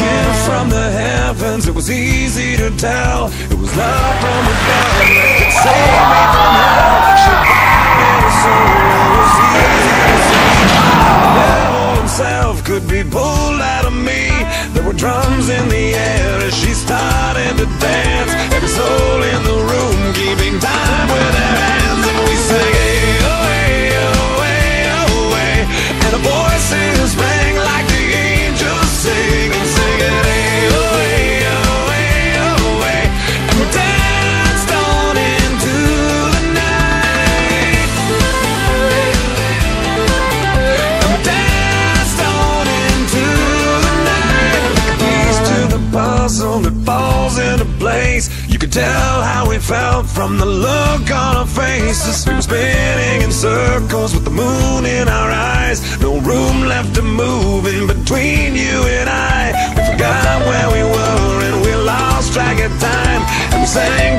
gift from the heavens, it was easy to tell. It was love from above that could save me from hell. She buried her soul, it was easy to see. The devil himself could be pulled out of me. There were drums in the air as she started to dance. Every soul falls into place. You could tell how we felt from the look on our faces. We were spinning in circles with the moon in our eyes. No room left to move in between you and I. We forgot where we were and we lost track of time. And we sang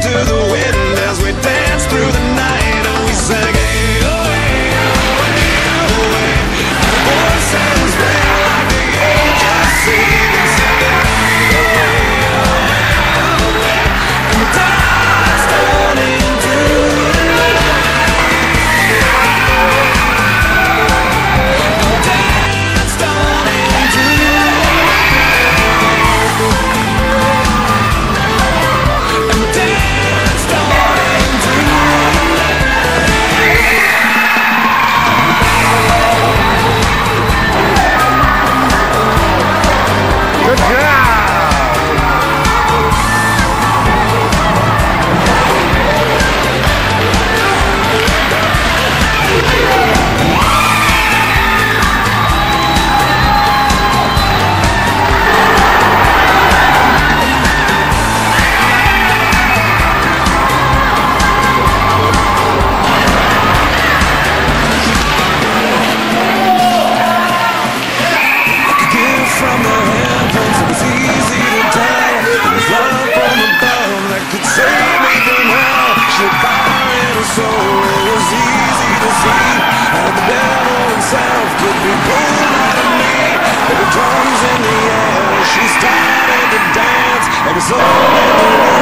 could be pulled out of me. There were drums in the air. She started to dance. Every soul in the room